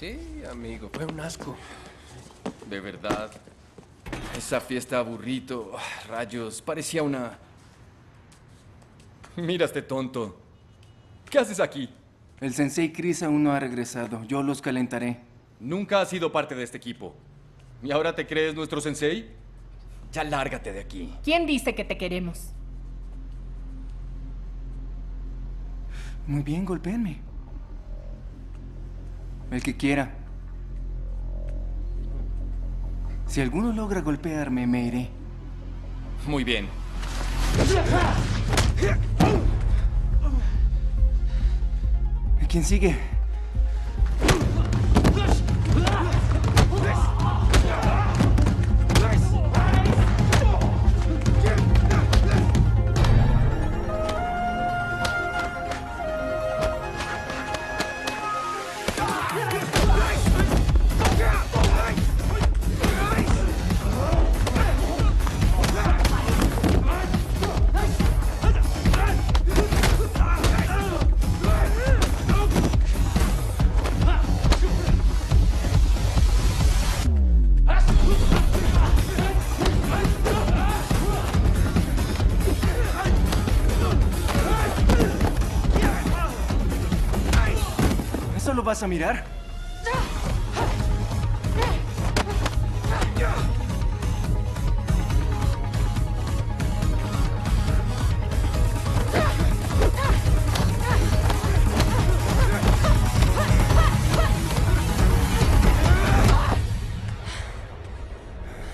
Sí, amigo, fue un asco. De verdad. Esa fiesta burrito, rayos, parecía una... Mira este tonto. ¿Qué haces aquí? El sensei Chris aún no ha regresado. Yo los calentaré. Nunca has sido parte de este equipo. ¿Y ahora te crees nuestro sensei? Ya lárgate de aquí. ¿Quién dice que te queremos? Muy bien, golpéenme. El que quiera. Si alguno logra golpearme, me iré. Muy bien. ¿Quién sigue? ¿Eso lo vas a mirar?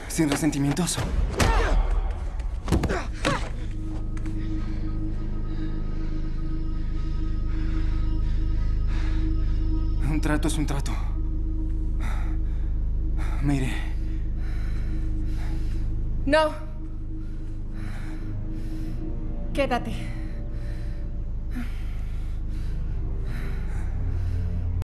Sin resentimientos. Trato es un trato. Me iré. No. Quédate.